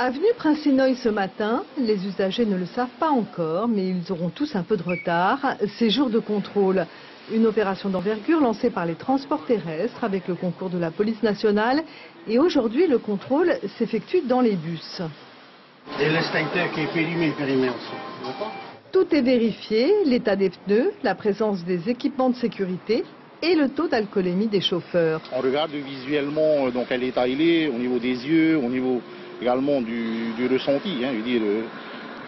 Avenue Prince-Noy ce matin, les usagers ne le savent pas encore, mais ils auront tous un peu de retard. C'est jour de contrôle. Une opération d'envergure lancée par les transports terrestres avec le concours de la police nationale. Et aujourd'hui, le contrôle s'effectue dans les bus. Et l'extincteur qui est périmé, périmé aussi. Tout est vérifié, l'état des pneus, la présence des équipements de sécurité et le taux d'alcoolémie des chauffeurs. On regarde visuellement euh, donc elle est taillée au niveau des yeux, au niveau également du, ressenti. Hein,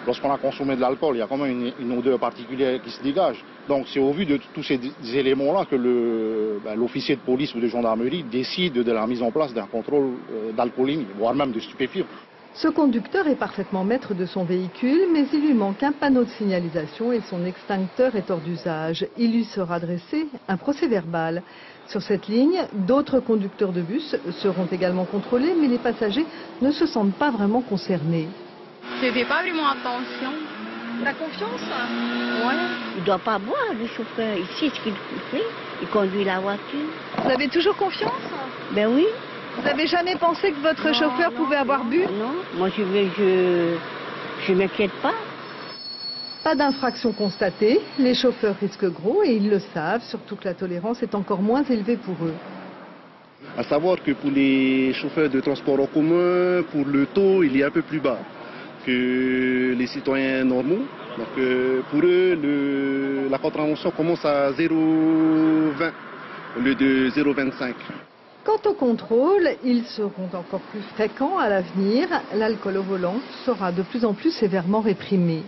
lorsqu'on a consommé de l'alcool, il y a quand même une, odeur particulière qui se dégage. Donc c'est au vu de tous ces éléments-là que ben, l'officier de police ou de gendarmerie décide de la mise en place d'un contrôle euh, d'alcoolémie, voire même de stupéfiants. Ce conducteur est parfaitement maître de son véhicule, mais il lui manque un panneau de signalisation et son extincteur est hors d'usage. Il lui sera dressé un procès verbal. Sur cette ligne, d'autres conducteurs de bus seront également contrôlés, mais les passagers ne se sentent pas vraiment concernés. Je fais pas vraiment attention. La confiance Ouais. Il ne doit pas boire, le chauffeur. Ici, ce qu'il fait, il conduit la voiture. Vous avez toujours confiance? Ben oui. Vous n'avez jamais pensé que votre Non, chauffeur non, pouvait avoir bu Non, moi je vais, je, je m'inquiète pas. Pas d'infraction constatée, les chauffeurs risquent gros et ils le savent, surtout que la tolérance est encore moins élevée pour eux. À savoir que pour les chauffeurs de transport en commun, pour le taux, il est un peu plus bas que les citoyens normaux. Donc euh, pour eux, le- la contravention commence à 0,20 au lieu de 0,25. Quant au contrôle, ils seront encore plus fréquents à l'avenir. L'alcool au volant sera de plus en plus sévèrement réprimé.